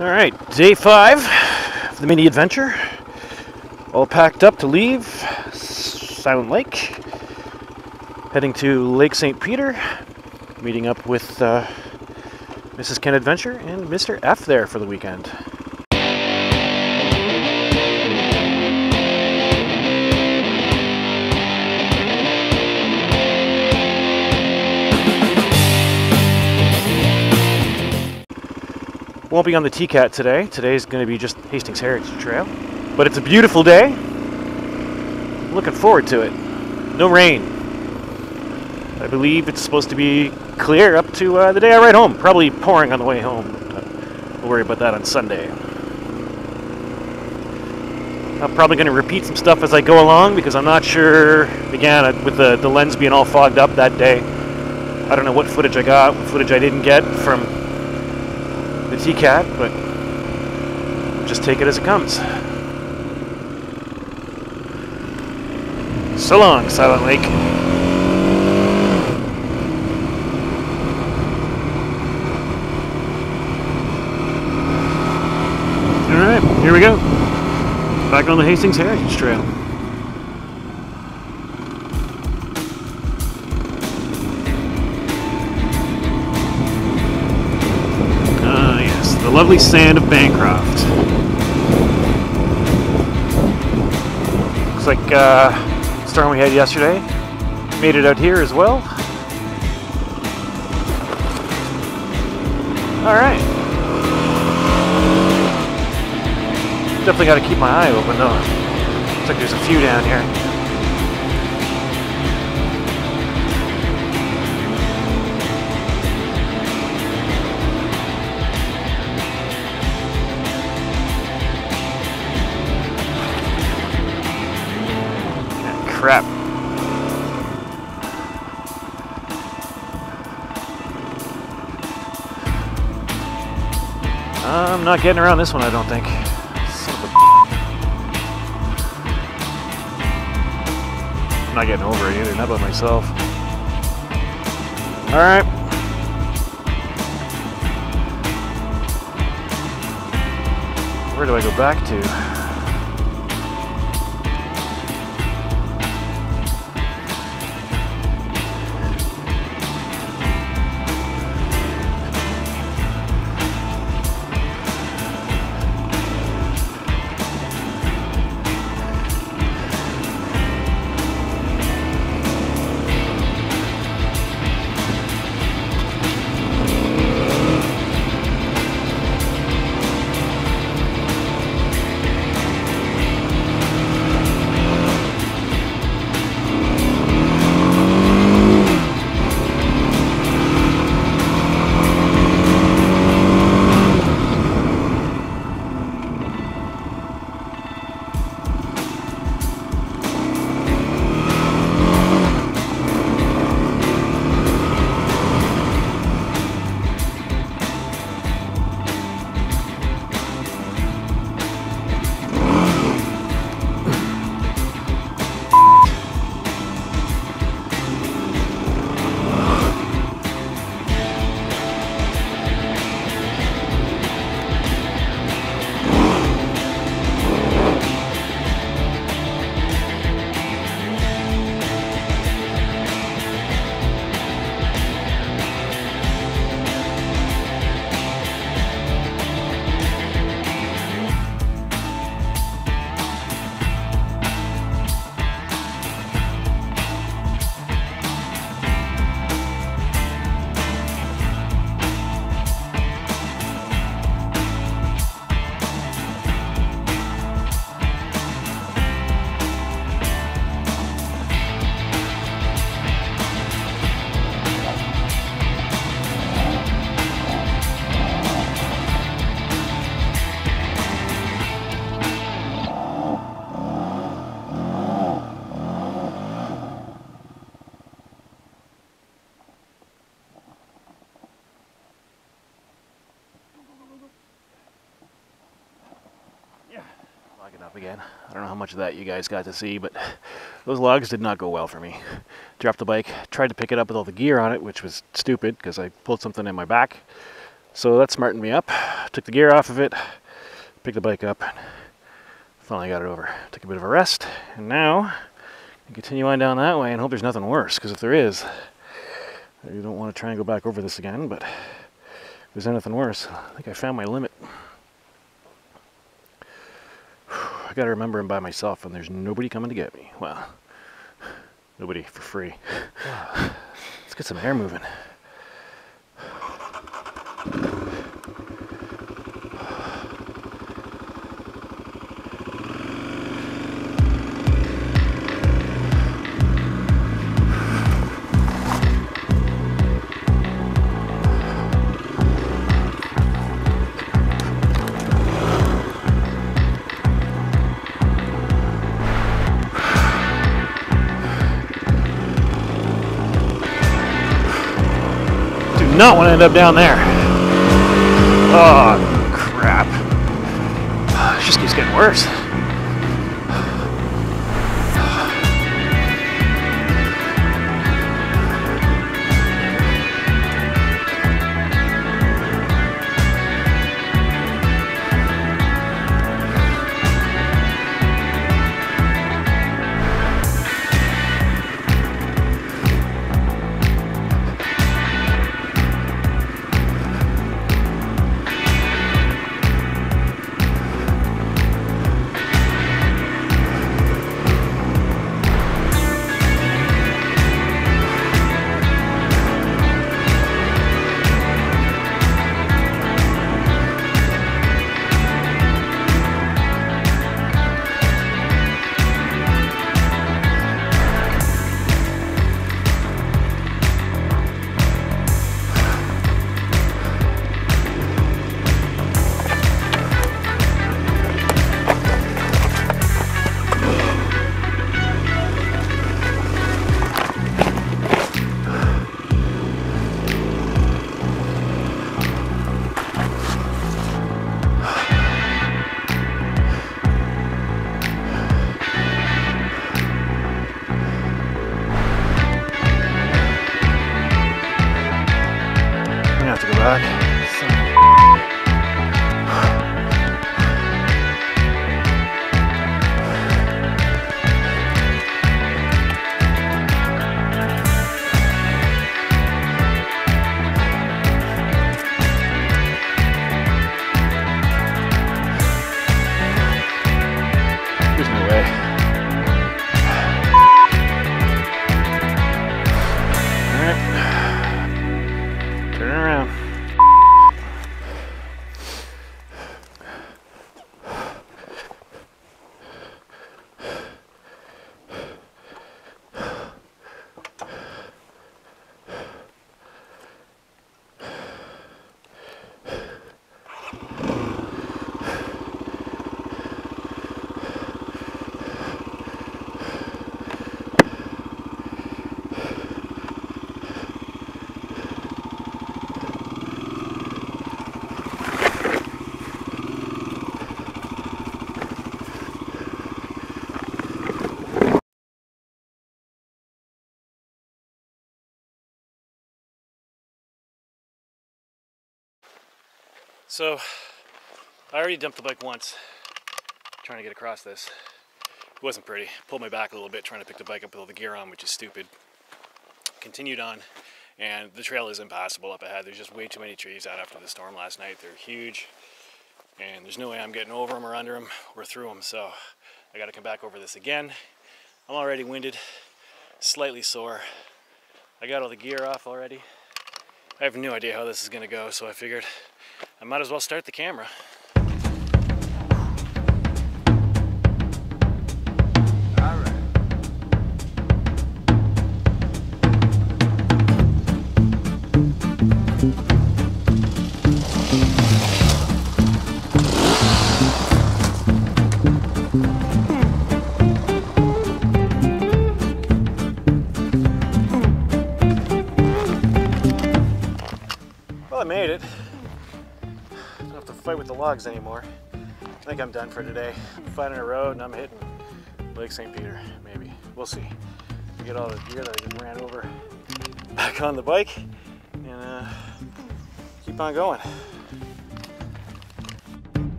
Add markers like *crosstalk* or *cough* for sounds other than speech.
All right, day five of the mini adventure. All packed up to leave Silent Lake. Heading to Lake St. Peter, meeting up with uh, Mrs. Canadventure and Mr. F there for the weekend. Won't be on the TCAT today. Today's going to be just Hastings Heritage Trail. But it's a beautiful day. Looking forward to it. No rain. I believe it's supposed to be clear up to uh, the day I ride home. Probably pouring on the way home. We'll worry about that on Sunday. I'm probably going to repeat some stuff as I go along because I'm not sure, again, with the, the lens being all fogged up that day, I don't know what footage I got, what footage I didn't get from the TCAT, but just take it as it comes. So long, Silent Lake. Alright, here we go. Back on the Hastings Heritage Trail. Lovely sand of Bancroft. Looks like uh, storm we had yesterday made it out here as well. All right. Definitely got to keep my eye open though. Looks like there's a few down here. Not getting around this one, I don't think. I'm not getting over it either, not by myself. Alright. Where do I go back to? Logging up again. I don't know how much of that you guys got to see, but those logs did not go well for me. Dropped the bike, tried to pick it up with all the gear on it, which was stupid because I pulled something in my back. So that smartened me up. Took the gear off of it, picked the bike up, finally got it over. Took a bit of a rest, and now continue on down that way and hope there's nothing worse, because if there is, I don't want to try and go back over this again, but if there's anything worse, I think I found my limit. I gotta remember I'm by myself and there's nobody coming to get me. Well, *sighs* nobody for free. *sighs* Let's get some air moving. Not want to end up down there. Oh, crap. It just keeps getting worse. So, I already dumped the bike once, trying to get across this. It wasn't pretty. Pulled my back a little bit trying to pick the bike up with all the gear on, which is stupid. Continued on, and the trail is impassable up ahead. There's just way too many trees out after the storm last night. They're huge, and there's no way I'm getting over them or under them or through them, so I gotta come back over this again. I'm already winded, slightly sore. I got all the gear off already. I have no idea how this is gonna go, so I figured I might as well start the camera. Made it with the logs anymore. I think I'm done for today. I'm finding a road and I'm hitting Lake St. Peter, maybe. We'll see. We get all the gear that I just ran over back on the bike and uh, keep on going.